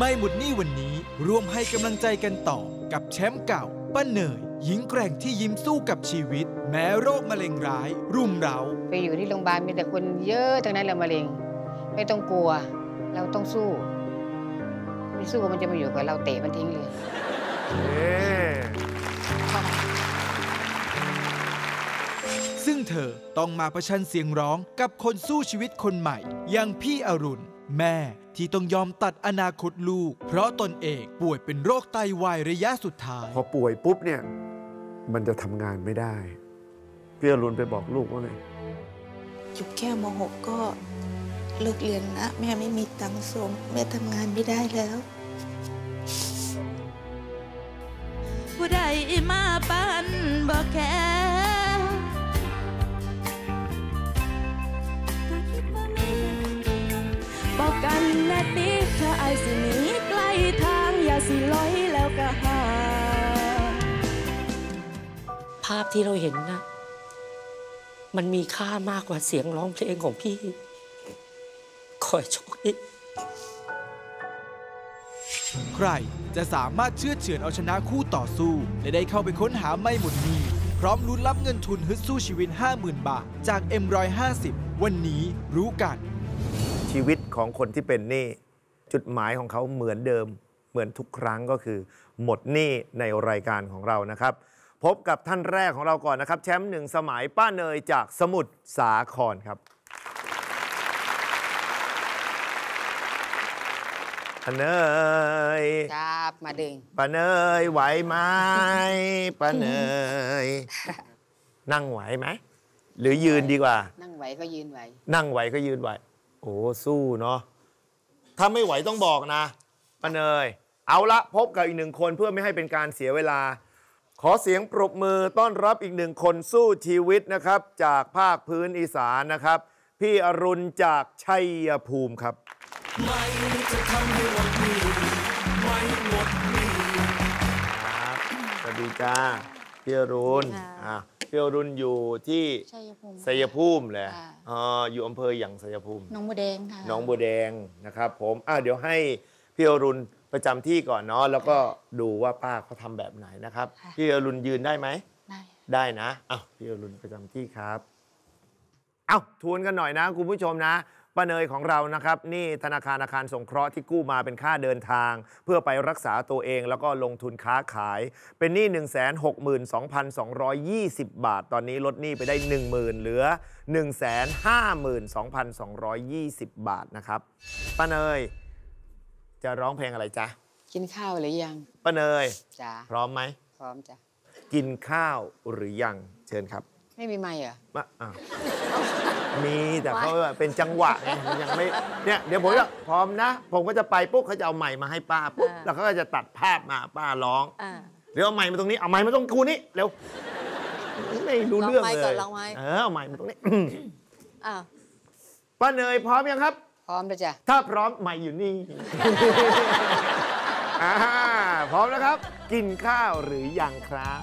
ไม่หมดหนี้วันนี้ร่วมให้กำลังใจกันต่อกับแชมป์เก่า ป้าเนยหญิงแกร่งที่ยิ้มสู้กับชีวิต แม้โรคมะเร็งร้าย รุมเร้าไปอยู่ที่โรงพยาบาลมีแต่คนเยอะทั้งนั้นเลยมะเร็ง ไม่ต้องกลัว เราต้องสู้ไม่สู้มันจะมาอยู่กับเราเตะมันทิ้งเลยซึ่งเธอต้องมาประชันเสียงร้องกับคนสู้ชีวิตคนใหม่อย่างพี่อรุณ แม่ ที่ต้องยอมตัดอนาคตลูก เพราะตนเองป่วยเป็นโรคไตวายระยะสุดท้าย พอป่วยปุ๊บเนี่ย มันจะทำงานไม่ได้พี่อรุณไปบอกลูกว่าไงอยู่แค่มหกก็เลิกเรียนนะ แม่ไม่มีตังค์ส่งแม่ทำงานไม่ได้แล้ว ผู้ใดมาปันบอกแค่ กกันนะติถ้าไอายสิหนีใกล้ทางอย่าสิลอยแล้วก็หา ภาพที่เราเห็นนะ มันมีค่ามากกว่าเสียงร้องเพลงของพี่ ขอโชคดีใครจะสามารถเชื่อเฉือนเอาชนะคู่ต่อสู้ และได้เข้าไปค้นหาไม่หมดนี้พร้อมลุ้นรับเงินทุนฮึดสู้ชีวิต 50,000 บาท จาก M150 วันนี้รู้กัน ชีวิตของคนที่เป็นหนี้จุดหมายของเขาเหมือนเดิม เหมือนทุกครั้งก็คือ หมดหนี้ในรายการของเรานะครับ พบกับท่านแรกของเราก่อนนะครับ แชมป์หนึ่งสมัยป้าเนยจากสมุทรสาครครับป้าเนยครับมาดึงป้าเนยไหวไหมป้าเนย นั่งไหวไหมหรือยืนดีกว่า นั่งไหวก็ยืนไหว นั่งไหวก็ยืนไหว โอ้สู้เนาะถ้าไม่ไหวต้องบอกนะป้าเนย เอาละพบกับอีกหนึ่งคนเพื่อไม่ให้เป็นการเสียเวลา ขอเสียงปรบมือต้อนรับอีกหนึ่งคนสู้ชีวิตนะครับ จากภาคพื้นอีสานนะครับ พี่อรุณจากชัยภูมิครับครับสวัสดีจ้าพี่อรุณค่ะ อะพี่อรุณอยู่ที่ชัยภูมิชัยภูมิเลยค่ะอ๋ออยู่อำเภออย่างชัยภูมิน้องบัวแดงค่ะหน้องบัวแดงนะครับผมอะเดี๋ยวให้พี่อรุณประจำที่ก่อนเนาะแล้วก็ดูว่าป้าเขาทำแบบไหนนะครับค่ะพี่อรุณยืนได้ไหมได้ได้นะอ้าวพี่อรุณประจำที่ครับเอ้าทวนกันหน่อยนะคุณผู้ชมนะ ป้าเนยของเรานะครับ นี่ธนาคารอาคารสงเคราะห์ที่กู้มาเป็นค่าเดินทาง เพื่อไปรักษาตัวเอง แล้วก็ลงทุนค้าขาย เป็นหนี้ 1 6 2 2 2 0 บาท ตอนนี้ลดหนี้ไปได้ 10,000 เหลือ 1 5 2 2 2 0 บาทนะครับป้าเนย จะร้องเพลงอะไรจ๊ะ กินข้าวหรือยังป้าเนย จ้าพร้อมไหมพร้อมจ้ะ กินข้าวหรือยังเชิญครับ ไม่มีไม่เหรอมาอ้าวมีแต่เขาแบบเป็นจังหวะไงยังไม่เนี่ยเดี๋ยวผมจะพร้อมนะ ผมก็จะไปปุ๊บเขาจะเอาใหม่มาให้ป้าปุ๊บอ่าแล้วเขาก็จะตัดภาพมาป้าร้องอ่าเดี๋ยวเอาใหม่มาตรงนี้เอาใหม่มาตรงกูนี่เร็วไม่รู้เรื่องลองไมค์เลก่อนยลองไมค์เออเอาใหม่มาตรงนี้อ่าป้าเนยพร้อมยังครับ พร้อมแล้วจ้ะถ้าพร้อมใหม่อยู่นี่อ่าพร้อมแล้วครับ กินข้าวหรือยังครับ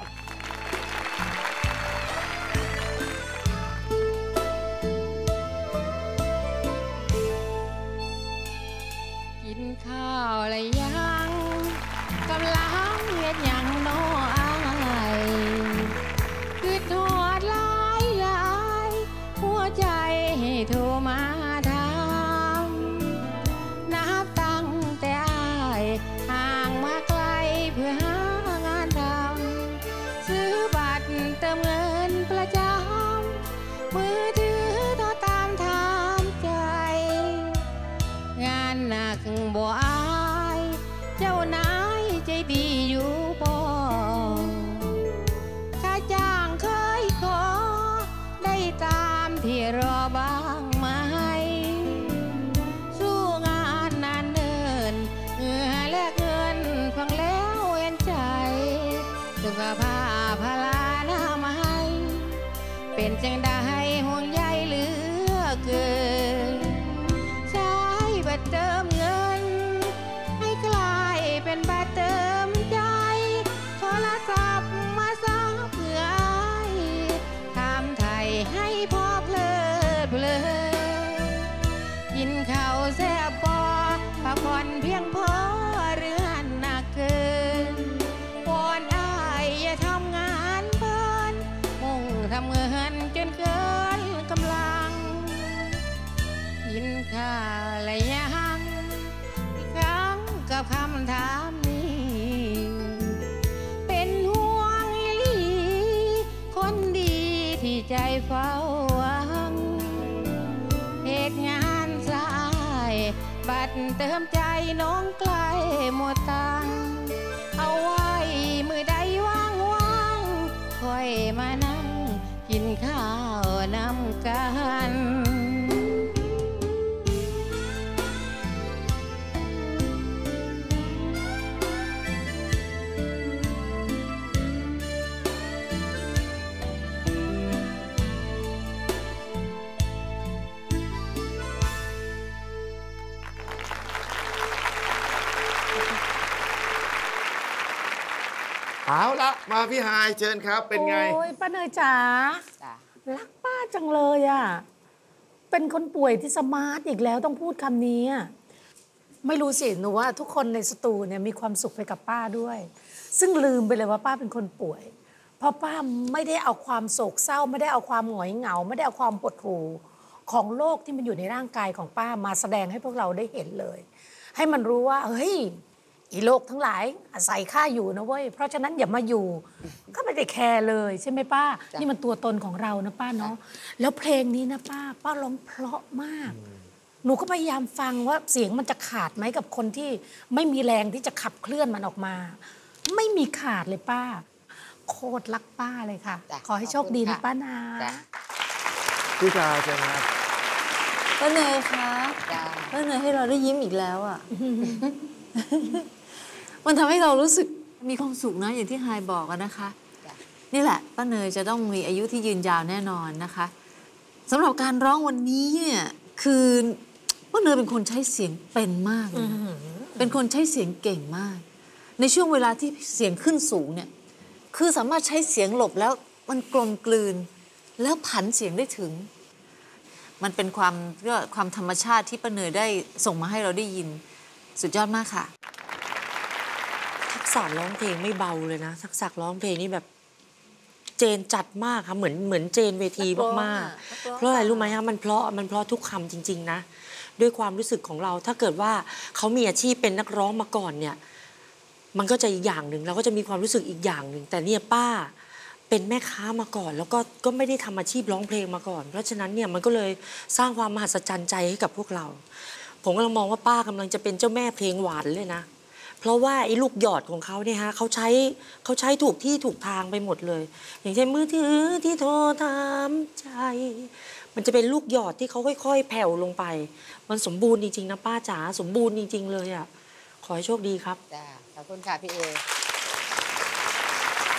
าวอะไรยังครั้งกับคำถามนี้ เป็นห่วงอีลีคนดีที่ใจเฝ้าหวังเหตุงานสายบัตรเติมใจน้องไกลหมดตังเอาไว้มือใดว่างว่างๆค่อยมานั่งกินข้าวนำกัน เอาละมาพี่ฮายเชิญครับ เป็นไง โอ้ยป้าเนยจ๋าจ้ะรักป้าจังเลยอะ เป็นคนป่วยที่สมาร์ทอีกแล้วต้องพูดคำนี้อะไม่รู้สิหนูว่าทุกคนในสตูเนี่ยมีความสุขไปกับป้าด้วย ซึ่งลืมไปเลยว่าป้าเป็นคนป่วย เพราะป้าไม่ได้เอาความโศกเศร้า ไม่ได้เอาความหงอยเหงา ไม่ได้เอาความปวดหูของโรคที่มันอยู่ในร่างกายของป้ามาแสดงให้พวกเราได้เห็นเลย ให้มันรู้ว่าเฮ้ย อีโรคทั้งหลายอาศัยข้าอยู่นะเว้ย เพราะฉะนั้นอย่ามาอยู่ ก็ไม่ได้แคร์เลยใช่ไหมป้าจ้ะนี่มันตัวตนของเรานะป้าเนาะแล้วเพลงนี้นะป้า ป้าร้องเพราะมาก หนูก็พยายามฟังว่าเสียงมันจะขาดไหมกับคนที่ไม่มีแรงที่จะขับเคลื่อนมันออกมา ไม่มีขาดเลยป้า โคตรรักป้าเลยค่ะจ้ะขอให้โชคดีขอบคุนะณค่ะป้านาจ้ะพี่ชาเชิญครับป้าเนยคะจ้าป้าเนยให้เราได้ยิ้มอีกแล้วอะ มันทำให้เรารู้สึกมีความสุขนะอย่างที่ไฮายบอกอะนะคะจ้ะนี่แหละป้าเนยจะต้องมีอายุที่ยืนยาวแน่นอนนะคะสำหรับการร้องวันนี้เนี่ยคือป้าเนยเป็นคนใช้เสียงเป็นมากเลยนะเป็นคนใช้เสียงเก่งมาก ในช่วงเวลาที่เสียงขึ้นสูงเนี่ยคือสามารถใช้เสียงหลบแล้วมันกลมกลืน แล้วผันเสียงได้ถึง มันเป็นความเรียกว่าความธรรมชาติที่ป้าเนยได้ส่งมาให้เราได้ยินสุดยอดมากค่ะ ทักษะร้องเพลงไม่เบาเลยนะทักษะร้องเพลงนี่แบบเจนจัดมากค่ะเหมือนเหมือนเจนเวทีนักร้องมากอะๆนักร้องเพราะอะไรอะรู้ไหมคะมันเพราะมันเพราะทุกคำจริง ๆ นะ ด้วยความรู้สึกของเราถ้าเกิดว่าเขามีอาชีพเป็นนักร้องมาก่อนเนี่ย มันก็จะอีกอย่างหนึ่งเราก็จะมีความรู้สึกอีกอย่างหนึ่งแต่เนี่ยป้าเป็นแม่ค้ามาก่อน แล้วก็ก็ไม่ได้ทำอาชีพร้องเพลงมาก่อน เพราะฉะนั้นเนี่ยมันก็เลยสร้างความมหัศจรรย์ใจให้กับพวกเรา ผมกำลังมองว่าป้ากำลังจะเป็นเจ้าแม่เพลงหวานเลยนะ เพราะว่าไอ้ลูกหยอดของเขาเนี่ยฮะเขาใช้เขาใช้ถูกที่ถูกทางไปหมดเลย อย่างเช่นมือถือที่โทรตามใจ มันจะเป็นลูกหยอดที่เขาค่อย ๆ แผ่วลงไป มันสมบูรณ์จริงๆนะป้าจ๋าสมบูรณ์จริง ๆ เลยอะขอให้โชคดีครับจ้าขอบคุณค่ะพี่เอ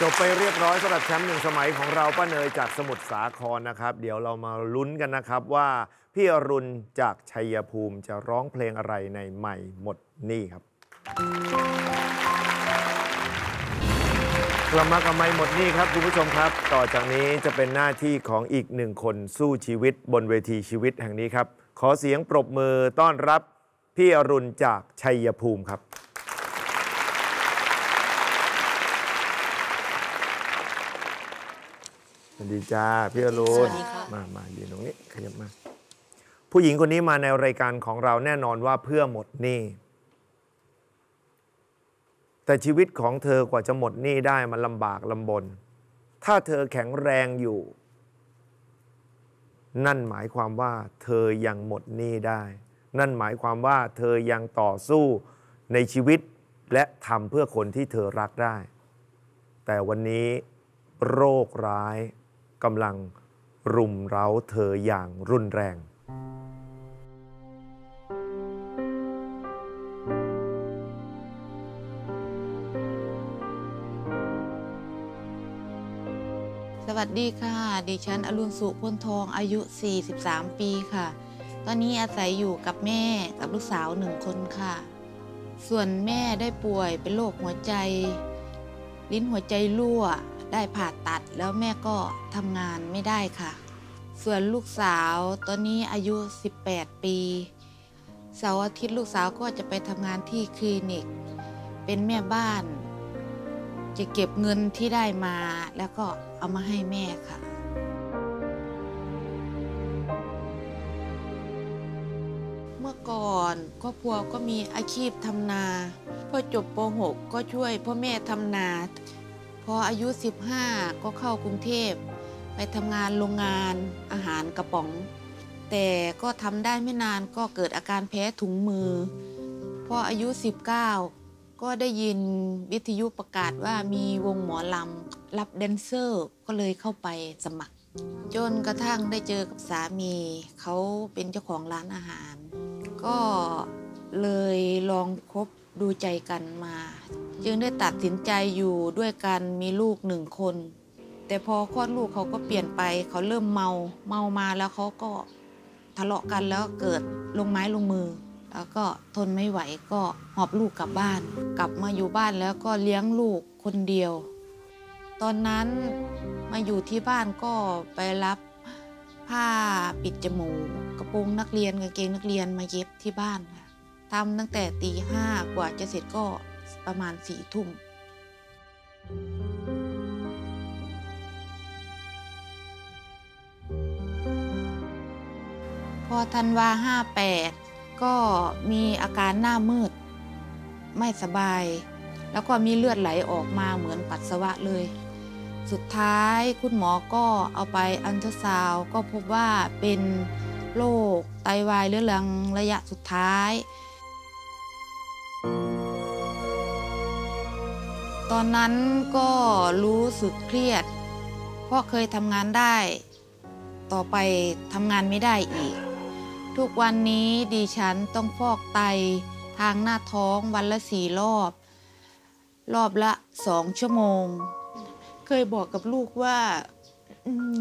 จบไปเรียบร้อยสำหรับแชมป์หนึ่งสมัยของเราป้าเนยจากสมุทรสาครนะครับ เดี๋ยวเรามาลุ้นกันนะครับว่าพี่อรุณจากชัยภูมิจะร้องเพลงอะไรในใหม่หมดหนี่ครับ กลับมากับไม่หมดหนี่ครับคุณผู้ชมครับ ต่อจากนี้จะเป็นหน้าที่ของอีกหนึ่งคนสู้ชีวิตบนเวทีชีวิตแห่งนี้ครับ ขอเสียงปรบมือต้อนรับพี่อรุณจากชัยภูมิครับ สวัสดีจ้าพี่อรุณสวัสดีค่ะมามายืนตรงนี้ขยับมา ผู้หญิงคนนี้มาในรายการของเราแน่นอนว่าเพื่อหมดหนี้ แต่ชีวิตของเธอกว่าจะหมดหนี้ได้มันลำบากลำบน ถ้าเธอแข็งแรงอยู่ นั่นหมายความว่า เธอยังหมดหนี้ได้ นั่นหมายความว่า เธอยังต่อสู้ในชีวิตและทำเพื่อคนที่เธอรักได้ แต่วันนี้โรคร้ายกำลังรุมเร้าเธออย่างรุนแรง วัสดีค่ะ ดิฉันอรุณสุพ้นทองอายุ 43 ปีค่ะ ตอนนี้อาศัยอยู่กับแม่กับลูกสาวหนึ่งคนค่ะ ส่วนแม่ได้ป่วยเป็นโรคหัวใจ ลิ้นหัวใจรั่วได้ผ่าตัดแล้วแม่ก็ทำงานไม่ได้ค่ะ ส่วนลูกสาวตอนนี้อายุ 18 ปี เสาร์อาทิตย์ลูกสาวก็จะไปทำงานที่คลินิก เป็นแม่บ้าน จะเก็บเงินที่ได้มาแล้วก็เอามาให้แม่ค่ะตอนครอบครัวก็มีอาชีพทำนาพอจบป .6 ก็ช่วยพ่อแม่ทำนา พออายุ 15 ก็เข้ากรุงเทพ ไปทำงานโรงงานอาหารกระป๋อง แต่ก็ทำได้ไม่นานก็เกิดอาการแพ้ถุงมือ พออายุ 19 ก็ได้ยินวิทยุประกาศว่ามีวงหมอลำรับแดนเซอร์ก็เลยเข้าไปสมัคร จนกระทั่งได้เจอกับสามี เขาเป็นเจ้าของร้านอาหาร ก็เลยลองคบดูใจกันมา จึงได้ตัดสินใจอยู่ด้วยกันมีลูกหนึ่งคน แต่พอคลอดลูกเขาก็เปลี่ยนไป เขาเริ่มเมาเมามาแล้วเขาก็ทะเลาะกันแล้วเกิดลงไม้ลงมือ แล้วก็ทนไม่ไหวก็หอบลูกกลับบ้าน กลับมาอยู่บ้านแล้วก็เลี้ยงลูกคนเดียว ตอนนั้นมาอยู่ที่บ้านก็ไปรับผ้าปิดจมูกกระโปรงนักเรียนกางเกงนักเรียนมาเย็บที่บ้านค่ะทำตั้งแต่ตีห้ากว่าจะเสร็จก็ประมาณสี่ทุ่มพอธันวาห้าแปด ก็มีอาการหน้ามืด ไม่สบาย แล้วก็มีเลือดไหลออกมาเหมือนปัสสาวะเลย สุดท้ายคุณหมอก็เอาไปอันตราซาวก็พบว่าเป็นโรคไตวายเรื้อรังระยะสุดท้าย ตอนนั้นก็รู้สึกเครียด เพราะเคยทำงานได้ ต่อไปทำงานไม่ได้อีก ทุกวันนี้ดิฉันต้องฟอกไตทางหน้าท้องวันละสี่รอบ รอบละสองชั่วโมง เคยบอกกับลูกว่า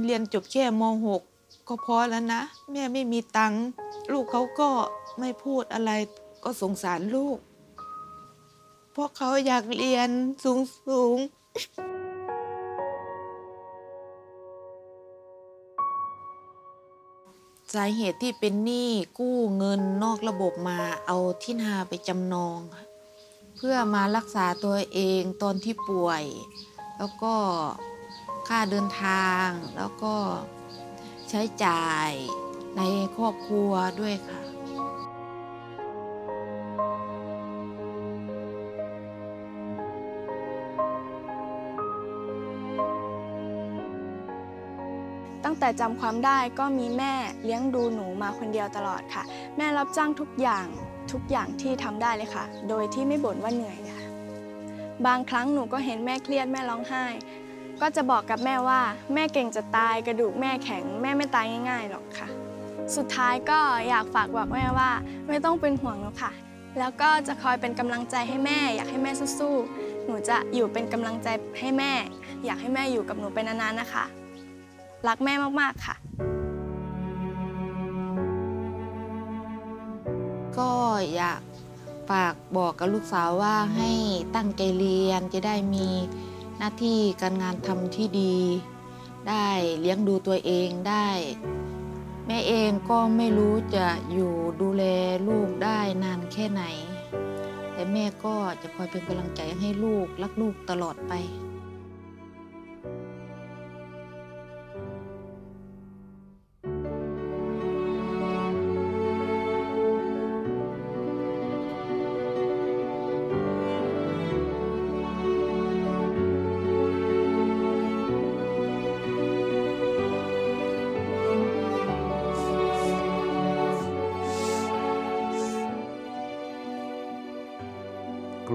เรียนจบแค่ม .6 ก็พอแล้วนะ แม่ไม่มีตังค์ลูกเขาก็ไม่พูดอะไรก็สงสารลูก เพราะเขาอยากเรียนสูงสูง สาเหตุที่เป็นหนี้กู้เงินนอกระบบมาเอาที่นาไปจำนองค่ะเพื่อมารักษาตัวเองตอนที่ป่วย แล้วก็ค่าเดินทาง แล้วก็ใช้จ่ายในครอบครัวด้วยค่ะ ตั้งแต่จำความได้ก็มีแม่เลี้ยงดูหนูมาคนเดียวตลอดค่ะ แม่รับจ้างทุกอย่างทุกอย่างที่ทำได้เลยค่ะ โดยที่ไม่บ่นว่าเหนื่อยค่ะ บางครั้งหนูก็เห็นแม่เครียดแม่ร้องไห้ ก็จะบอกกับแม่ว่า แม่เก่งจะตายกระดูกแม่แข็ง แม่ไม่ตายง่าย ๆหรอกค่ะ สุดท้ายก็อยากฝากบอกแม่ว่า ไม่ต้องเป็นห่วงหนูค่ะ แล้วก็จะคอยเป็นกำลังใจให้แม่ อยากให้แม่สู้ๆหนูจะอยู่เป็นกำลังใจให้แม่ อยากให้แม่อยู่กับหนูไปนานๆนะคะ รักแม่มากๆค่ะ ก็อยากฝากบอกกับลูกสาวว่าให้ตั้งใจเรียนจะได้มีหน้าที่การงานทำที่ดี ได้เลี้ยงดูตัวเองได้ แม่เองก็ไม่รู้จะอยู่ดูแลลูกได้นานแค่ไหน แต่แม่ก็จะคอยเป็นกำลังใจให้ลูกรักลูกตลอดไป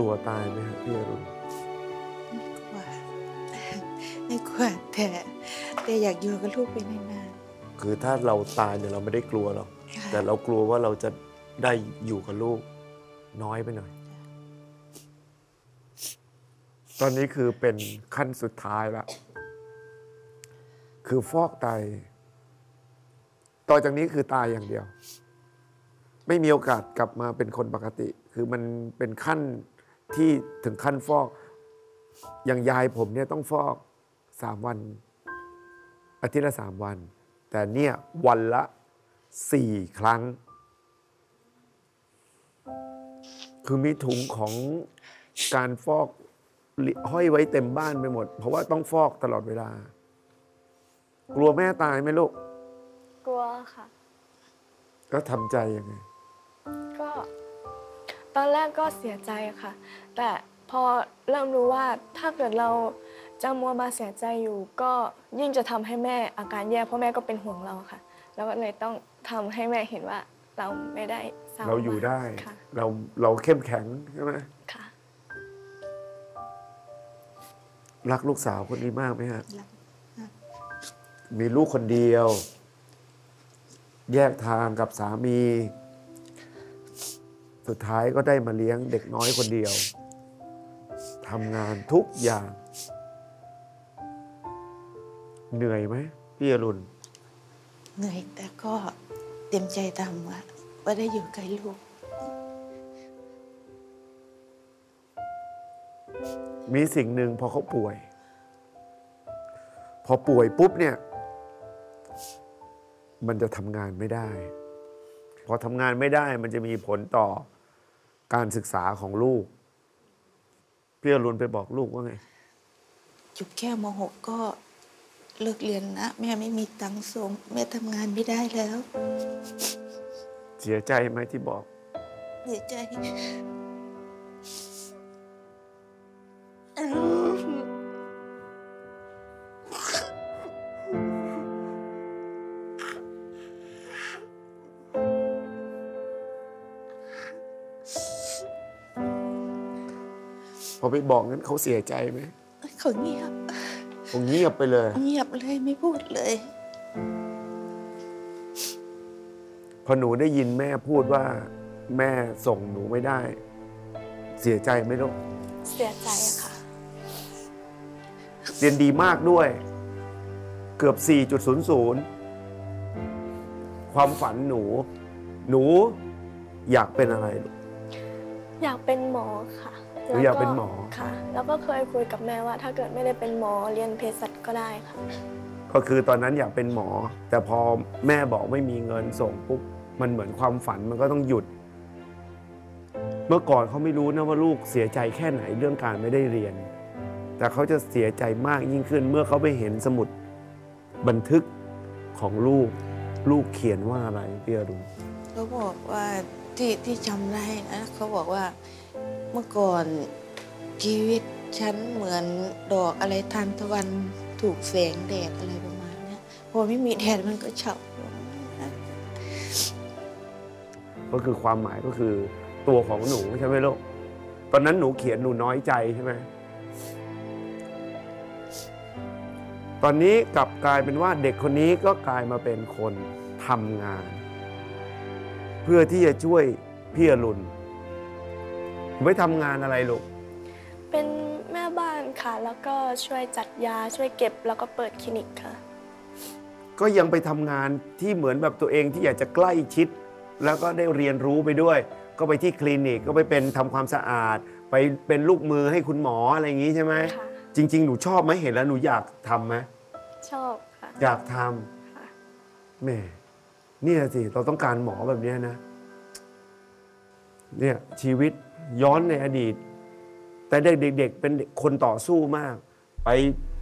ลัวตายไหมครับพี่อรุณไม่กลัวแต่แต่อยากอยู่กับลูกไปนานคือถ้าเราตายเนี่ยเราไม่ได้กลัวหรอกแต่เรากลัวว่าเราจะได้อยู่กับลูกน้อยไปหน่อย ตอนนี้คือเป็นขั้นสุดท้ายละ คือฟอกไต ต่อจากนี้คือตายอย่างเดียว ไม่มีโอกาสกลับมาเป็นคนปกติ คือมันเป็นขั้น ที่ถึงขั้นฟอก อย่างยายผมเนี่ยต้องฟอกสามวัน อาทิตย์ละสามวัน แต่เนี่ยวันละสี่ครั้ง คือมีถุงของการฟอกห้อยไว้เต็มบ้านไปหมด เพราะว่าต้องฟอกตลอดเวลา กลัวแม่ตายไหมลูก กลัวค่ะ ก็ทำใจยังไงกก็ ตอนแรกก็เสียใจค่ะ แต่พอเริ่มรู้ว่าถ้าเกิดเราจะมัวมาเสียใจอยู่ ก็ยิ่งจะทำให้แม่อาการแย่เพราะแม่ก็เป็นห่วงเราค่ะ แล้วก็เลยต้องทำให้แม่เห็นว่าเราไม่ได้เศร้าเราอยู่ได้ค่ะเราเราเข้มแข็งใช่ไหมค่ะรักลูกสาวคนนี้มากไหมฮะรักค่ะมีลูกคนเดียว แยกทางกับสามี สุดท้ายก็ได้มาเลี้ยงเด็กน้อยคนเดียวทำงานทุกอย่าง เหนื่อยไหมพี่อรุณเหนื่อยแต่ก็เต็มใจทำว่าว่าได้อยู่ใกล้ลูก มีสิ่งหนึ่งพอเขาป่วย พอป่วยปุ๊บเนี่ย มันจะทำงานไม่ได้พ อทำงานไม่ได้มันจะมีผลต่อการศึกษาของลูก พี่อรุณไปบอกลูกว่าไงจุบแค่มหกก็เลิกเรียนนะ แม่ไม่มีตังค์ส่งแม่ทำงานไม่ได้แล้ว เสียใจไหมที่บอก เสียใจ พอไปบอกงั้นเขาเสียใจไหมเขาเงียบคงเงียบไปเลย เงียบเลยไม่พูดเลย พอหนูได้ยินแม่พูดว่า แม่ส่งหนูไม่ได้ เสียใจไหมลูกเสียใจค่ะ เรียนดีมากด้วย เกือบ 4.00 ความฝันหนู หนูอยากเป็นอะไรลูกอยากเป็นหมอค่ะ หนูอยากเป็นหมอ ค่ะ แล้วก็เคยคุยกับแม่ว่า ถ้าเกิดไม่ได้เป็นหมอเรียนเภสัชก็ได้ค่ะ ก็คือตอนนั้นอยากเป็นหมอ แต่พอแม่บอกไม่มีเงินส่งปุ๊บมันเหมือนความฝันมันก็ต้องหยุด เมื่อก่อนเขาไม่รู้นะว่าลูกเสียใจแค่ไหนเรื่องการไม่ได้เรียน แต่เขาจะเสียใจมากยิ่งขึ้นเมื่อเขาไปเห็นสมุดบันทึกของลูก ลูกเขียนว่าอะไรพี่อรุณเขาบอกว่าที่ที่จำได้นะเขาบอกว่า เมื่อก่อนชีวิตฉันเหมือนดอกอะไรทานตะวันถูกแสงแดดอะไรประมาณนี้พอไม่มีแดดมันก็เฉาก็คือความหมายก็คือตัวของหนูใช่ไหมลูกตอนนั้นหนูเขียนหนูน้อยใจใช่ไหมตอนนี้กลับกลายเป็นว่าเด็กคนนี้ก็กลายมาเป็นคนทำงาน เพื่อที่จะช่วยพี่อรุณหนู ไปทำงานอะไรลูก เป็นแม่บ้านค่ะ แล้วก็ช่วยจัดยาช่วยเก็บแล้วก็เปิดคลินิกค่ะ ก็ยังไปทำงานที่เหมือนแบบตัวเองที่อยากจะใกล้ชิด แล้วก็ได้เรียนรู้ไปด้วย ก็ไปที่คลินิกก็ไปเป็นทำความสะอาด ไปเป็นลูกมือให้คุณหมออะไรอย่างนี้ใช่ไหมค่ะ จริง ๆ หนูชอบไหมเห็นแล้วหนูอยากทำไหมชอบค่ะ อยากทค่ะำแหม่เนี่ยสิเราต้องการหมอแบบเนี้ยนะ เนี่ยชีวิต ย้อนในอดีต แต่เด็กๆเป็นคนต่อสู้มาก ไป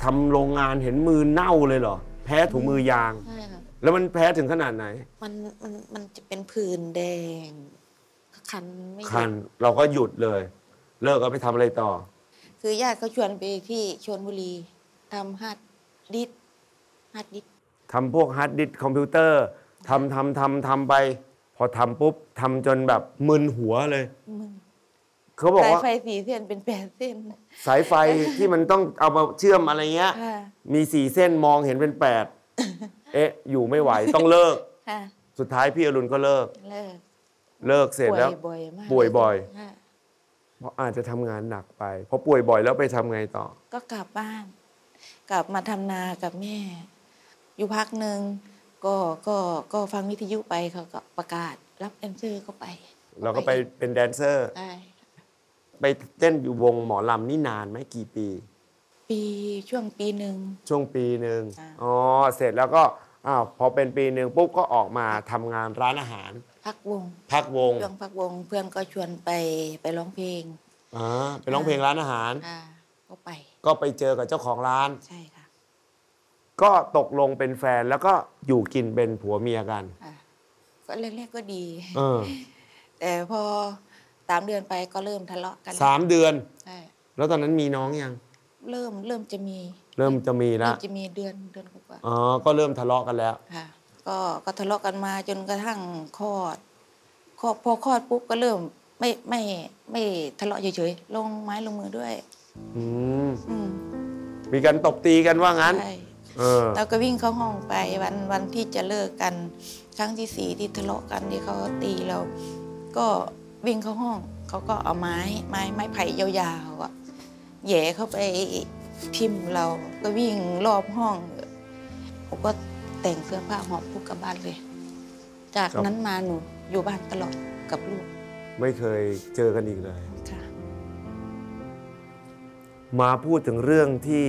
ทำโรงงานเห็นมือเน่าเลยเหรอ แพ้ถุงมือยาง ใช่ค่ะ แล้วมันแพ้ถึงขนาดไหน มันมันมันจะเป็นผื่นแดง คันไม่หยุดคันเราก็หยุดเลย เลิกก็ไปทำอะไรต่อ คือญาติเขาชวนไปที่ชลบุรีทำฮัดดิสฮาร์ดดิสก์ทำพวกฮาร์ดดิสก์คอมพิวเตอร์ทำทำทำทำไป พอทำปุ๊บทำจนแบบมึนหัวเลย มึง เขาบอกสายว่าไฟสีเส้นเป็นแปดเส้น สายไฟที่มันต้องเอามาเชื่อมอะไรเงี้ย ค่ะ มีสี่เส้นมองเห็นเป็นแปดเอ๊ะ อยู่ไม่ไหวต้องเลิก ค่ะสุดท้ายพี่อรุณก็เลิก เลิกเลิกเสร็จแล้วป่วยบ่อยมากป่วยบ่อย ค่ะเพราะอาจจะทำงานหนักไปพอป่วยบ่อยแล้วไปทำไงต่อ ก็กลับบ้าน กลับมาทำนากับแม่ อยู่พักหนึ่งก็ก็ก็ฟังวิทยุไปเขาก็ประกาศ รับแดนเซอร์ก็ไปเราก็ไปเป็นแดนเซอร์ ได้ ไปเต้นอยู่วงหมอลำนี่นานไหมกี่ปี ปีช่วงปีหนึ่ง ช่วงปีหนึ่งอ่าอ๋อเสร็จแล้วก็อ้าวพอเป็นปีหนึ่งปุ๊บก็ออกมาทำงานร้านอาหาร พักวงพักวงช่วงพักวงเพื่อนก็ชวนไปไปร้องเพลงอ่าไปร้องเพลงร้านอาหาร อ่าก็ไปก็ไปเจอกับเจ้าของร้าน ใช่ค่ะก็ตกลงเป็นแฟนแล้วก็อยู่กินเป็นผัวเมียกัน อ่าก็แรกๆก็ดี เออ แต่พอ สามเดือนไปก็เริ่มทะเลาะกันสามเดือนใช่แล้วตอนนั้นมีน้องยัง เริ่มเริ่มจะมี เริ่มจะมีเริ่แล้วมจะมีเดือนเดือนกว่าอ๋อก็เริ่มทะเลาะกันแล้วๆค่ะก็ก็ทะเลาะกันมาจนกระทั่งคลอดคลอดพอคลอดปุ๊บก็เริ่มไม่ไม่ไม่ทะเลาะเฉยๆลงไม้ลงมือด้วย อืมอืมมีการตบตีกันว่างั้นใช่เออแล้วก็วิ่งเข้าห้องไปวันวันที่จะเลิกกัน ครั้งที่สี่ที่ทะเลาะกันที่เขาตีเรา ก็ วิ่งเข้าห้องเขาก็เอาไม้ไม้ไม้ไผ่ยาวๆอะแหย่เข้าไปทิ่มเราก็วิ่งรอบห้องผมก็แต่งเสื้อผ้าหอบพุกกลับบ้านเลย จากครับนั้นมาหนูอยู่บ้านตลอดกับลูก ไม่เคยเจอกันอีกเลยค่ะมาพูดถึงเรื่องที่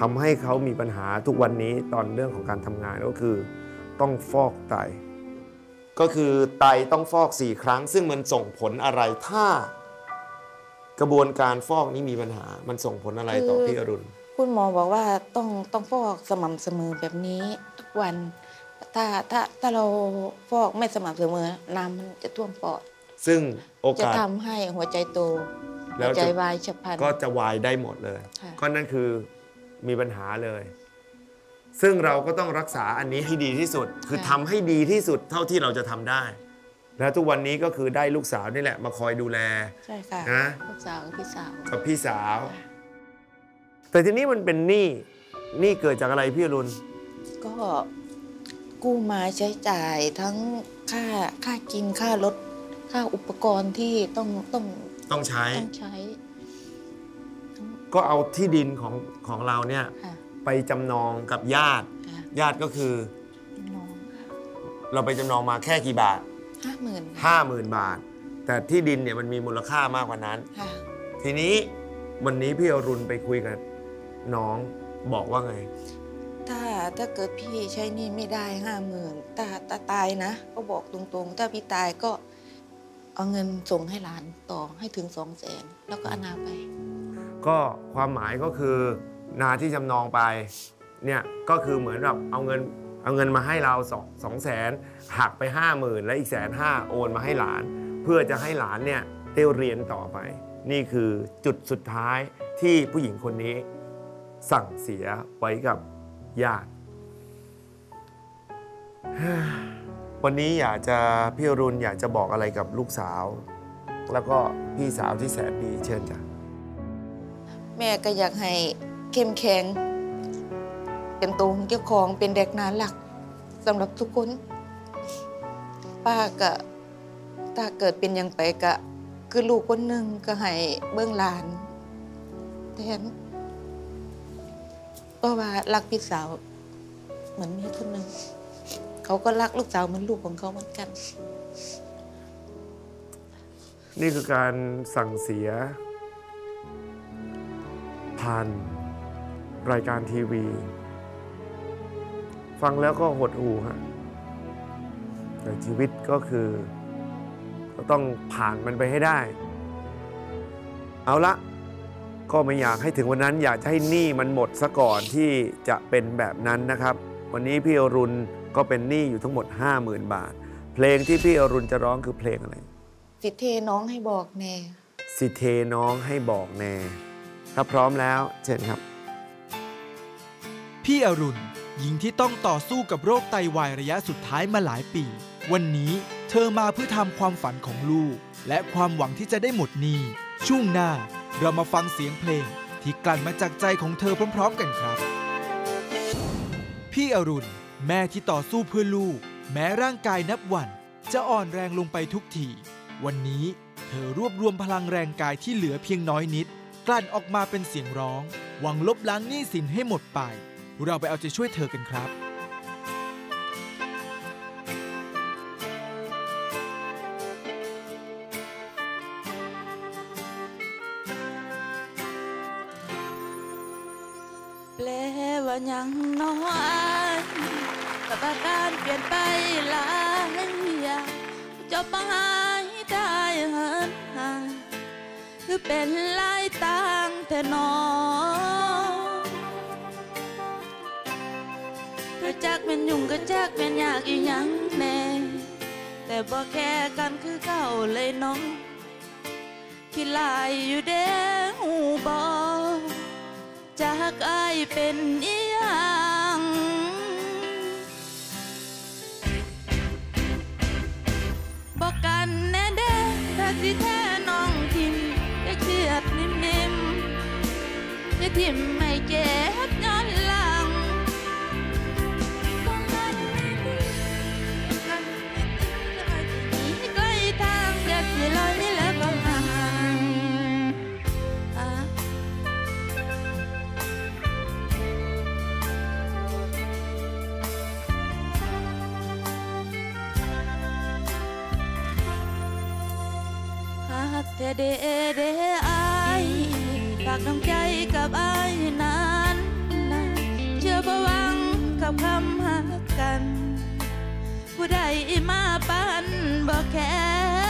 ทำให้เขามีปัญหาทุกวันนี้ตอนเรื่องของการทำงานก็คือ ต้องฟอกไต ก็คือไตต้องฟอกสี่ครั้ง ซึ่งมันส่งผลอะไรถ้ากระบวนการฟอกนี้มีปัญหา มันส่งผลอะไรต่อคือพี่อรุณ คุณหมอบอกว่าต้องต้องฟอกสม่ำเสมอแบบนี้ทุกวัน ถ้าถ้าถ้าเราฟอกไม่สม่ำเสมอน้ำมันจะท่วมปอด ซึ่งโอจะกาสทำให้หัวใจโตแล้วหัวใจจะวายฉับพลันก็จะวายได้หมดเลยค่ะก็นั่นคือมีปัญหาเลย ซึ่งเราก็ต้องรักษาอันนี้ให้ดีที่สุด คือทำให้ดีที่สุดเท่าที่เราจะทำได้ และทุกวันนี้ก็คือได้ลูกสาวนี่แหละ มาคอยดูแล ใช่ค่ะนะ ลูกสาวกับพี่สาว กับพี่สาว แต่ทีนี้มันเป็นหนี้หนี้เกิดจากอะไรพี่อรุณก็กู้มาใช้จ่ายทั้งค่าค่ากินค่ารถค่าอุปกรณ์ที่ต้องต้องต้องใช้ ต้องใช้ก็เอาที่ดินของของเราเนี่ย ค่ะ ไปจำนองกับญาติค่ะญาติก็คือน้องค่ะเราไปจำนองมาแค่กี่บาทห้าหมื่นห้าหมื่นบาท แต่ที่ดินเนี่ยมันมีมูลค่ามากกว่านั้นค่ะทีนี้วันนี้พี่อรุณไปคุยกับน้องบอกว่าไง ถ้าถ้าเกิดพี่ใช้หนี่ไม่ได้ห้าหมื่นถ้าถ้าตายนะ ก็บอกตรงๆ ถ้าพี่ตายก็เอาเงินส่งให้หลานต่อให้ถึงสองแสนแล้วก็อนาไป ก็ความหมายก็คือ นาที่จำนองไปเนี่ยก็คือเหมือนแบบเอาเงินเอาเงินมาให้เราสองสองแสนหักไปห้าหมื่นและอีกแสนห้าโอนมาให้หลาน เพื่อจะให้หลานเนี่ยได้เรียนต่อไป นี่คือจุดสุดท้ายที่ผู้หญิงคนนี้ สั่งเสียไว้กับญาติ วันนี้อยากจะพี่รุณอยากจะบอกอะไรกับลูกสาว แล้วก็พี่สาวที่แสนดีเชิญจ้ะแม่ก็อยากให้ เข้มแข็ง เป็นตัวของเจ้าของเป็นเด็กนาหลักสำหรับทุกคน ป้าก็ถ้าเกิดเป็นอย่างไปก็คือลูกคนหนึ่งก็ให้เบื้องหลานแทนเพราะว่ารักพี่สาวเหมือนมีคนหนึ่งเขาก็รักลูกสาวเหมือนลูกของเขาเหมือนกัน นี่คือการสั่งเสียผ่าน รายการทีวี ฟังแล้วก็หดหูฮะแต่ชีวิตก็คือก็ต้องผ่านมันไปให้ได้ เอาละก็ไม่อยากให้ถึงวันนั้นอยากจะให้หนี้มันหมดซะก่อนที่จะเป็นแบบนั้นนะครับ วันนี้พี่อรุณก็เป็นหนี้อยู่ทั้งหมด 50,000 บาท เพลงที่พี่อรุณจะร้องคือเพลงอะไร สิเทน้องให้บอกแน่ สิเทน้องให้บอกแน่ ถ้าพร้อมแล้วเชิญครับ พี่อรุณ หญิงที่ต้องต่อสู้กับโรคไตวายระยะสุดท้ายมาหลายปี วันนี้เธอมาเพื่อทำความฝันของลูก และความหวังที่จะได้หมดนี้ ช่วงหน้าเรามาฟังเสียงเพลง ที่กลั่นมาจากใจของเธอพร้อม ๆ กันครับ พี่อรุณ แม่ที่ต่อสู้เพื่อลูก แม้ร่างกายนับวัน จะอ่อนแรงลงไปทุกทีวันนี้เธอรวบรวมพลังแรงกายที่เหลือเพียงน้อยนิด กลั่นออกมาเป็นเสียงร้อง หวังลบล้างหนี้สินให้หมดไป เราไปเอาใจช่วยเธอกันครับแปลว่ายังน้อยกับอาการเปลี่ยนไปหลายอย่างจะไปได้เหินหาคือเป็นลายต่างแต่นอก็จักเป็น ยุ่งก็แจกเป็นอยากอีหยังแน่ แต่บ่แค่กันคือเก่าเลยน้องคิดลายอยู่เด้หูบอจากอายเป็นอีหยังบอกกันแน่เด้ถ้าสิแท้น้องทิมจะเชือดนิ่มๆจะทิมไม่ กแต่เดเดอายฝากน้ำใจกับอายนานนะเชื่อบ่หวังกับคำหักกัน ผู้ใดมาปันบ่แค่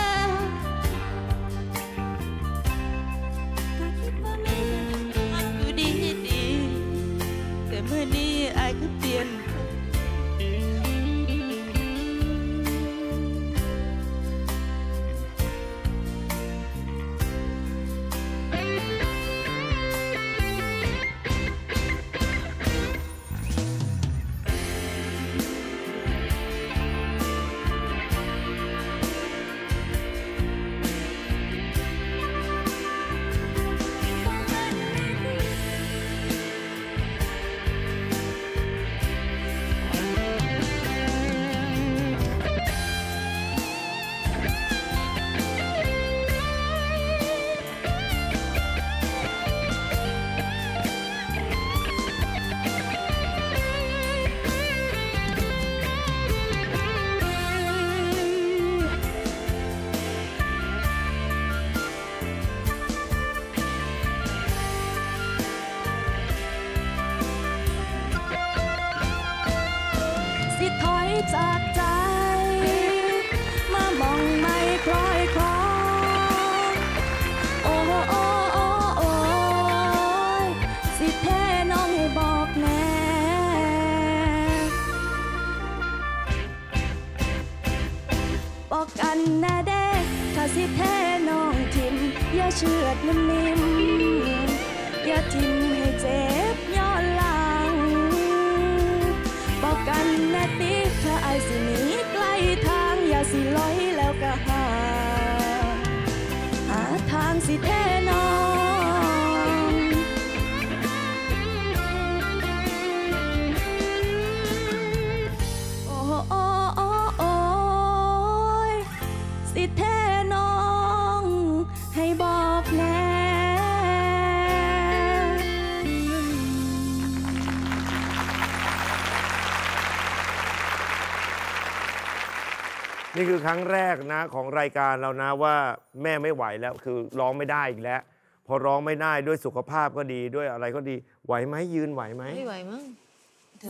คือครั้งแรกนะของรายการเรานะว่าแม่ไม่ไหวแล้วคือร้องไม่ได้อีกแล้ว พอร้องไม่ได้ด้วยสุขภาพก็ดีด้วยอะไรก็ดีไหวไหมยืนไหวไหมไม่ไหวมั้ง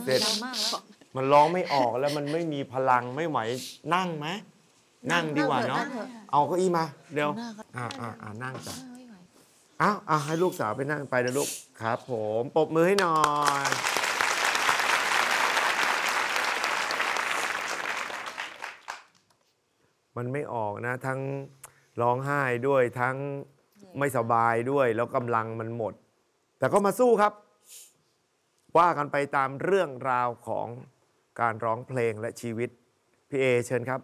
เสร็จดังมากแล้วมันร้องไม่ออกแล้วมันไม่มีพลังไม่ไหวนั่งไหมนั่งดีกว่าเนาะนั่งเถอะเอาเก้าอี้มาเดี๋ยวนั่งเถอะอ่าอ่าอ่านั่งจ้ะอ้าวอ่าให้ลูกสาวไปนั่งไปนะลูกครับ ผมปรบมือให้หน่อย มันไม่ออกนะ ทั้งร้องไห้ด้วยทั้งไม่สบายด้วย แล้วกำลังมันหมด แต่ก็มาสู้ครับ ว่ากันไปตามเรื่องราวของการร้องเพลงและชีวิต พี่เอเชิญครับ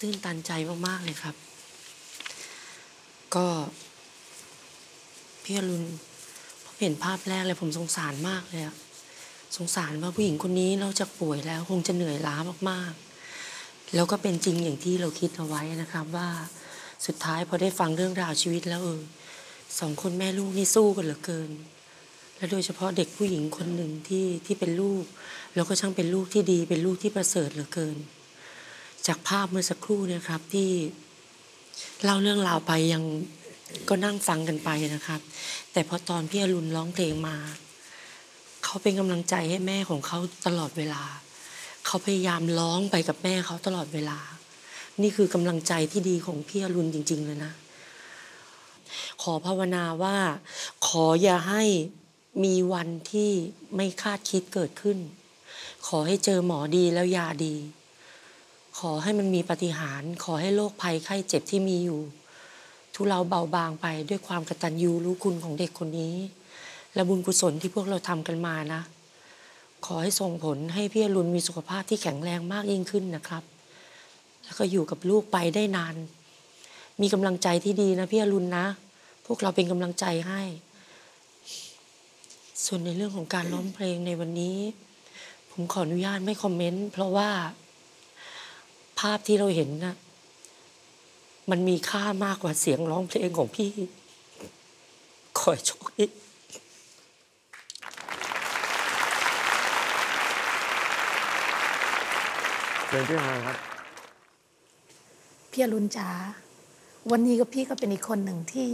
ตื้นตันใจมากๆเลยครับ ก็พี่อรุณผมเห็นภาพแรกเลยผมสงสารมากเลยอะสงสารว่าผู้หญิงคนนี้นอกจากป่วยแล้ว คงจะเหนื่อยล้ามากๆ แล้วก็เป็นจริงอย่างที่เราคิดเอาไว้นะครับว่าสุดท้ายพอได้ฟังเรื่องราวชีวิตแล้วเออสองคนแม่ลูกนี่สู้กันเหลือเกิน และโดยเฉพาะเด็กผู้หญิงคนหนึ่งที่ที่เป็นลูก แล้วก็ช่างเป็นลูกที่ดี เป็นลูกที่ประเสริฐเหลือเกิน จากภาพเมื่อสักครู่เนะครับที่เล่าเรื่องราวไปยังก็นั่งฟังกันไปนะครับ แต่พอตอนพี่อรุณร้องเพลงมา เขาเป็นกำลังใจให้แม่ของเขาตลอดเวลา เขาพยายามร้องไปกับแม่เขาตลอดเวลา นี่คือกำลังใจที่ดีของพี่อรุณจริง ๆ เลยนะ ขอภาวนาว่า ขออย่าให้มีวันที่ไม่คาดคิดเกิดขึ้น ขอให้เจอหมอดีแล้วยาดี ขอให้มันมีปาฏิหารย์ขอให้โรคภัยไข้เจ็บที่มีอยู่ ทุเลาเบาบางไปด้วยความกตัญญูรู้คุณของเด็กคนนี้ และบุญกุศลที่พวกเราทำกันมานะ ขอให้ส่งผลให้พี่อรุณมีสุขภาพที่แข็งแรงมากยิ่งขึ้นนะครับ แล้วก็อยู่กับลูกไปได้นาน มีกำลังใจที่ดีนะพี่อรุณนะ พวกเราเป็นกำลังใจให้ ส่วนในเรื่องของการร้องเพลงในวันนี้ ผมขออนุญาตไม่คอมเมนต์เพราะว่า ภาพที่เราเห็นนะมันมีค่ามากกว่าเสียงร้องเพลงของพี่ ขอให้โชคดี เชิญพี่ฮายครับ พี่อรุณจ๋าวันนี้ก็พี่ก็เป็นอีกคนหนึ่งที่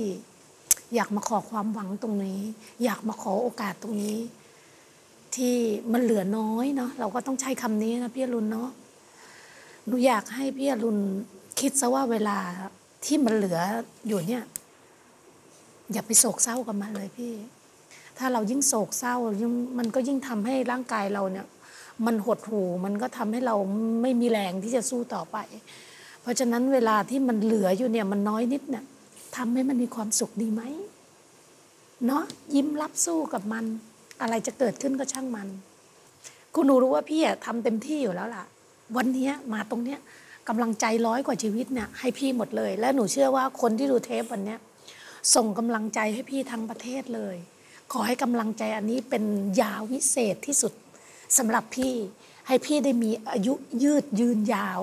อยากมาขอความหวังตรงนี้ อยากมาขอโอกาสตรงนี้ ที่มันเหลือน้อยเนาะเราก็ต้องใช้คำนี้นะพี่อรุณเนาะหนูอยากให้พี่อรุณคิดซะว่าเวลาที่มันเหลืออยู่เนี่ย อย่าไปโศกเศร้ากับมันเลยพี่ ถ้าเรายิ่งโศกเศร้ามันก็ยิ่งทำให้ร่างกายเราเนี่ย มันหดหู่มันก็ทำให้เราไม่มีแรงที่จะสู้ต่อไป เพราะฉะนั้นเวลาที่มันเหลืออยู่เนี่ยมันน้อยนิดเนี่ยทำให้มันมีความสุขดีไหมเนาะยิ้มรับสู้กับมัน อะไรจะเกิดขึ้นก็ช่างมัน คุณหนูรู้ว่าพี่อะทำเต็มที่อยู่แล้วล่ะ วันนี้มาตรงเนี้ยกำลังใจร้อยกว่าชีวิตเนี่ยให้พี่หมดเลย และหนูเชื่อว่าคนที่ดูเทปวันเนี้ยส่งกำลังใจให้พี่ทั้งประเทศเลย ขอให้กำลังใจอันนี้เป็นยาวิเศษที่สุด สำหรับพี่ให้พี่ได้มีอายุยืดยืนยาว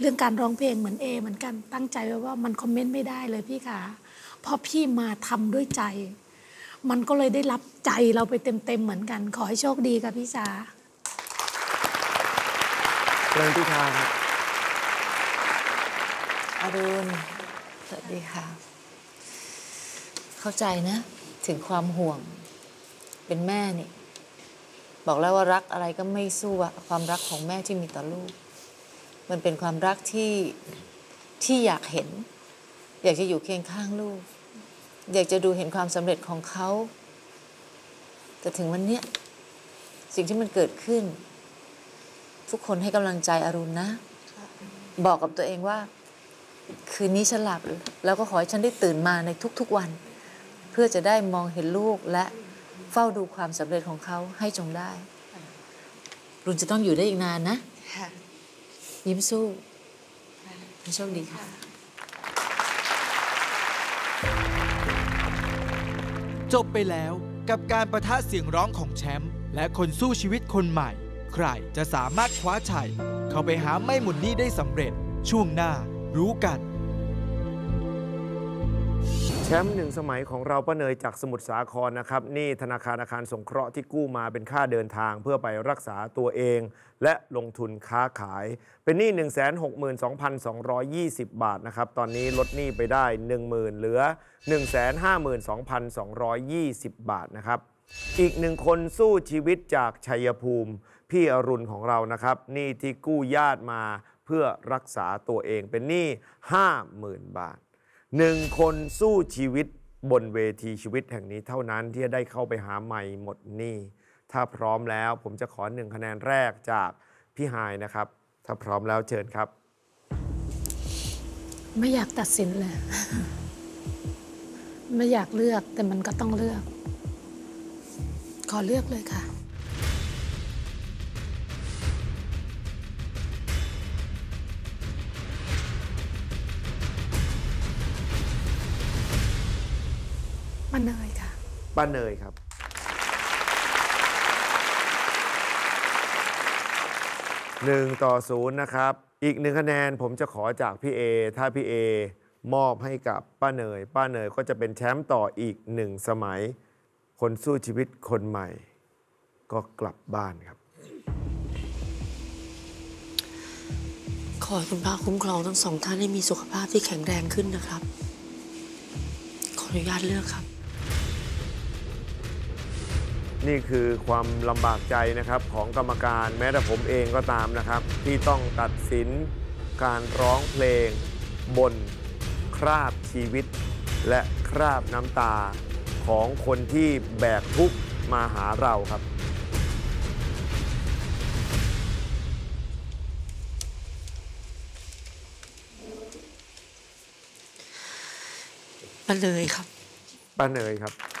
เรื่องการร้องเพลงเหมือนเอเหมือนกันตั้งใจไว้ว่ามันคอมเมนต์ไม่ได้เลยพี่ขาเพราะพี่มาทำด้วยใจ มันก็เลยได้รับใจเราไปเต็มๆเหมือนกัน ขอให้โชคดีค่ะพี่จ๋าเชิญพี่ทาครับอรุณสวัสดีค่ะ เข้าใจนะ ถึงความห่วงเป็นแม่นี่ บอกแล้วว่ารักอะไรก็ไม่สู้ความรักของแม่ที่มีต่อลูก มันเป็นความรักที่ที่อยากเห็น อยากจะอยู่เคียงข้างลูก อยากจะดูเห็นความสำเร็จของเขาแต่ถึงวันเนี้ยสิ่งที่มันเกิดขึ้น ทุกคนให้กำลังใจอรุณนะ บอกกับตัวเองว่า คืนนี้ฉันหลับ แล้วก็ขอให้ฉันได้ตื่นมาในทุกๆวัน เพื่อจะได้มองเห็นลูกและ เฝ้าดูความสำเร็จของเขาให้จงได้ รุนจะต้องอยู่ได้อีกนานนะ ยิ้มสู้ให้โชคดีค่ะจบไปแล้วกับการประทะเสียงร้องของแชมป์และคนสู้ชีวิตคนใหม่ ใครจะสามารถคว้าชัย เข้าไปหาไม่หมุนนี้ได้สำเร็จ ช่วงหน้ารู้กัน แชมป์หนึ่งสมัยของเราป้าเนยจากสมุทรสาครนะครับ นี่ธนาคารอาคารสงเคราะห์ที่กู้มาเป็นค่าเดินทางเพื่อไปรักษาตัวเอง และลงทุนค้าขาย เป็นหนี้ 162,220 บาทนะครับ ตอนนี้ลดหนี้ไปได้ 10,000 เหลือ 152,220 บาทนะครับ อีกหนึ่งคนสู้ชีวิตจากชัยภูมิ พี่อรุณของเรานะครับนี้ที่กู้ญาติมาเพื่อรักษาตัวเองเป็นหนี้50,000 บาท หนึ่งคนสู้ชีวิตบนเวทีชีวิตแห่งนี้เท่านั้นที่จะได้เข้าไปหาใหม่หมดนี้ถ้าพร้อมแล้วผมจะขอหนึ่งคะแนนแรกจากพี่ฮายนะครับ ถ้าพร้อมแล้วเชิญครับ ไม่อยากตัดสินเลย ไม่อยากเลือกแต่มันก็ต้องเลือก ขอเลือกเลยค่ะ มันเนยค่ะ ป้าเนยครับ หนึ่งต่อศูนย์นะครับ อีกหนึ่งคะแนนผมจะขอจากพี่เอ ถ้าพี่เอมอบให้กับป้าเนย ป้าเนยก็จะเป็นแชมป์ต่ออีกหนึ่งสมัย คนสู้ชีวิตคนใหม่ ก็กลับบ้านครับ ขอให้คุณพระคุ้มครองทั้งสองท่านให้มีสุขภาพที่แข็งแรงขึ้นนะครับ ขออนุญาตเลือกครับ นี่คือความลำบากใจนะครับของกรรมการแม้แต่ผมเองก็ตามนะครับ ที่ต้องตัดสินการร้องเพลง บนคราบชีวิต และคราบน้ำตาของคนที่แบกทุกข์มาหาเราครับ มาเลยครับ ป้าเลยครับ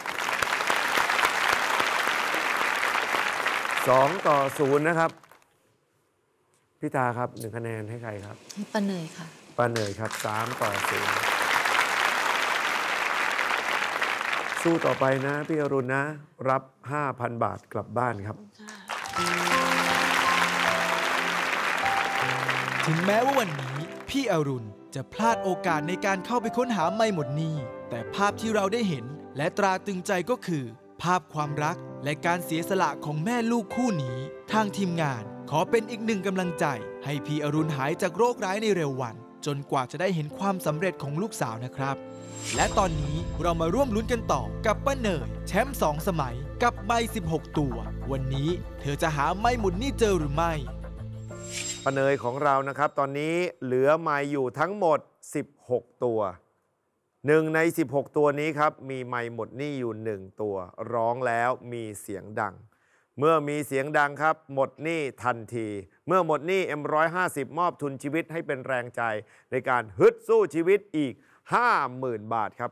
สองต่อศูนย์นะครับ พี่ตาครับหนึ่งคะแนนให้ใครครับให้ป้าเนยค่ะป้าเนยครับสามต่อศูนย์สู้ต่อไปนะ พี่อรุณนะ รับ 5,000 บาทกลับบ้านครับ ถึงแม้ว่าวันนี้พี่อรุณจะพลาดโอกาสในการเข้าไปค้นหาไม่หมดหนี้ แต่ภาพที่เราได้เห็นและตราตรึงใจก็คือ ภาพความรักและการเสียสละของแม่ลูกคู่นี้ ทางทีมงานขอเป็นอีกหนึ่งกำลังใจ ให้พี่อรุณหายจากโรคร้ายในเร็ววัน จนกว่าจะได้เห็นความสำเร็จของลูกสาวนะครับ และตอนนี้เรามาร่วมลุ้นกันต่อกับป้าเนยแชมป์สองสมัยกับไม่16 ตัว วันนี้เธอจะหาไม่หมุนนี่เจอหรือไม่ป้าเนยของเรานะครับ ตอนนี้เหลือไม้อยู่ทั้งหมด 16 ตัว หนึ่งใน 16 ตัวนี้ครับ มีไม้หมดหนี้อยู่ 1 ตัว ร้องแล้วมีเสียงดัง เมื่อมีเสียงดังครับ หมดหนี้ทันที เมื่อหมดหนี้ M150 มอบทุนชีวิตให้เป็นแรงใจ ในการฮึดสู้ชีวิตอีก 50,000 บาทครับ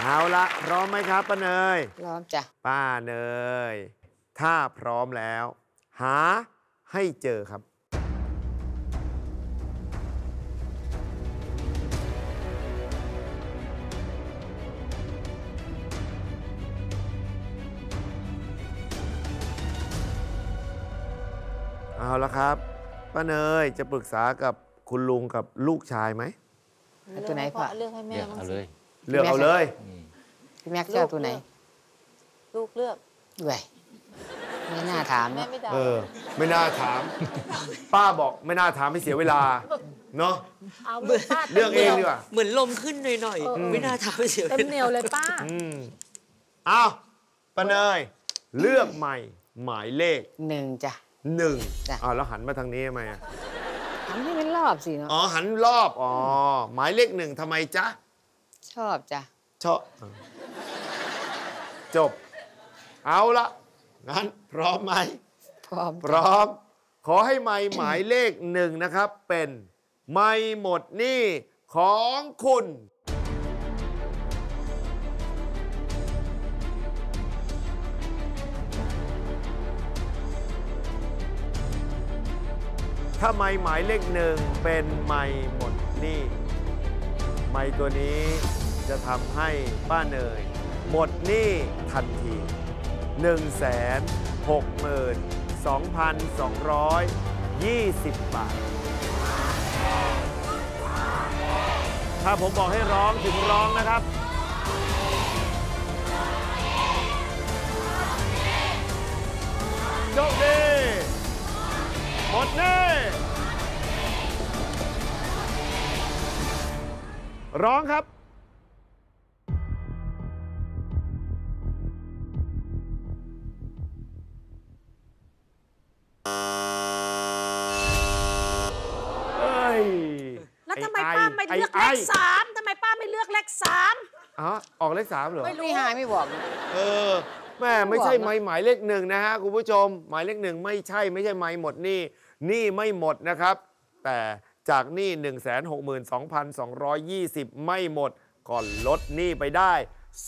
เอาละพร้อมไหมครับป้าเนย พร้อมจ้ะ ป้าเนย ถ้าพร้อมแล้ว หาให้เจอครับ เอาละครับป้าเนยจะปรึกษากับคุณลุงกับลูกชายไหม เอาตัวไหนพ่อ เลือกให้แม่เลือกบ้างเอาสิเลยเลือกเอาเลยพี่แม็กซ์จะเอาตัวไหนลูกเลือกด้วยไม่น่าถามแม่เนาะไม่ได้เออไม่น่าถาม ป้าบอกไม่น่าถามให้เสียเวลาเนาะเอาลูกป้าเลือกเองดีกว่า เหมือนลมขึ้นหน่อยเออๆไม่น่าทำให้เสียเต็มเหนียวเลยป้า อืมอ้าวป้าเนยเลือกใหม่หมายเลขหนึ่งจ้ะ หนึ่งจ้ะ อ้าวแล้วหันมาทางนี้ทำไมอะทำให้เป็นรอบสิเนาะอ๋อหันรอบอ๋อหมายเลขหนึ่งทำไมจ๊ะชอบจ้ะชอบจบ เอาละงั้นพร้อมไหม พร้อมพร้อม ขอให้ไม่หมายเลขหนึ่งนะครับ เป็น ไม่หมดหนี้ของคุณ ถ้าไม่หมายเลขหนึ่งเป็นไม่หมดหนี้ไม่ตัวนี้จะทำให้ป้าเนย หมดหนี้ทันที 1 6 2 220 บาท ถ้าผมบอกให้ร้องถึงร้องนะครับโชคดี หมดหนี่ร้องครับ เอ้ย แล้วทำไมอ้ป้าไม่อ้เลือกเลไอ้ ขสามทำไมป้าไม่เลือกเลขสามอ๋อออกเลขสามเหรอ ไม่รู้หายไม่บอก เออแม่ไม่ใช่บอกนะไม้หมายเลขหนึ่งนะฮะคุณผู้ชม หมายเลขหนึ่งไม่ใช่ไม่ใช่ไม้หมดหนี่ นี่ไม่หมดนะครับ แต่จากหนี้ 1 6 2 2 2 20ไม่หมดก่อนลดหนี้ไปได้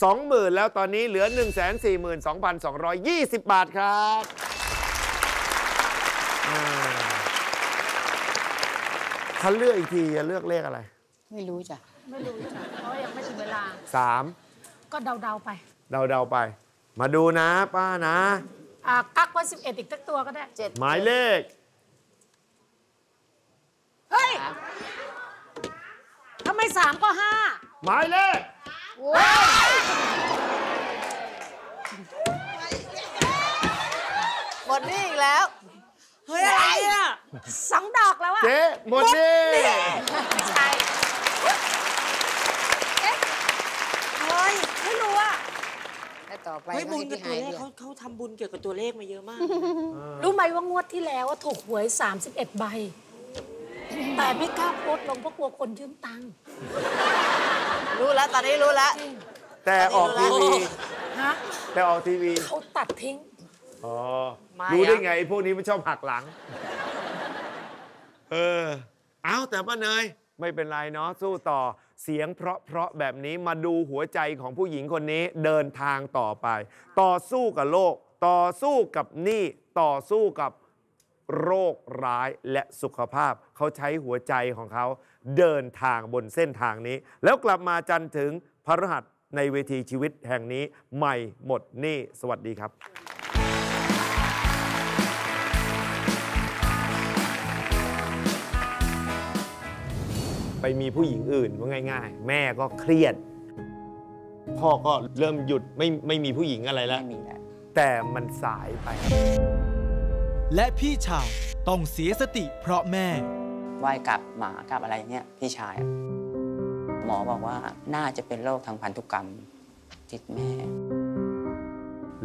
20,000 แล้วตอนนี้เหลือ 1 4 2 2 2 20บาทครับอ่าถ้าเลือกอีกทีจะเลือกเลขอะไร ไม่รู้จ้ะ ไม่รู้จ้ะ เพราะยังไม่ถึงเวลา 3 ก็เดา ๆ ไป เดา ๆ ไป มาดูนะป้านะ อ่ากักไว้สิบเอ็ดอีกสักตัวก็ได้เจ็ดหมายเลข เฮ้ยทำไมสามก็ห้าหมายเลขหมดหนี่อีกแล้ว เฮ้ยอะไรอะสองดอกแล้วอะเจ๊หมดนี่ไม่ใช่เอ๊ะเฮ้ยไม่รู้อะแล้วต่อไปเฮ้ยก็บุญให้กับพี่ตัวหายเลขด้วยเขาเขาทำบุญเกี่ยวกับตัวเลขมาเยอะมาก รู้ไหมว่างวดที่แล้วว่าถูกหวย 31 ใบ แต่ไม่กล้าโพสต์ลงเพราะกลัวคนยืมตังค์รู้แล้วตอนนี้รู้แล้ว แต่ออกทีวีฮะแต่ออกทีวีเขาตัดทิ้งอ๋อไม่รู้ได้อะไงไอ้พวกนี้มันชอบหักหลัง เออ เอาแต่ป้าเนยไม่เป็นไรเนาะสู้ต่อเสียงเพราะๆแบบนี้มาดูหัวใจของผู้หญิงคนนี้เดินทางต่อไป ต่อสู้กับโลก ต่อสู้กับหนี้ต่อสู้กับโรคร้ายและสุขภาพ เขาใช้หัวใจของเขาเดินทางบนเส้นทางนี้ แล้วกลับมาจันทร์ถึงพฤหัสในเวทีชีวิตแห่งนี้ใหม่หมดหนี้สวัสดีครับไปมีผู้หญิงอื่นว่าง่าย ๆ แม่ก็เครียด พ่อก็เริ่มหยุดไม่ไม่มีผู้หญิงอะไรแล้วไม่มีแล้วแต่มันสายไป และพี่ชายต้องเสียสติเพราะแม่ ไหว้กับหมากับอะไรเนี่ยพี่ชาย หมอบอกว่าน่าจะเป็นโรคทางพันธุกรรมจิตแม่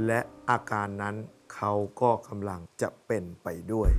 และอาการนั้นเขาก็กำลังจะเป็นไปด้วย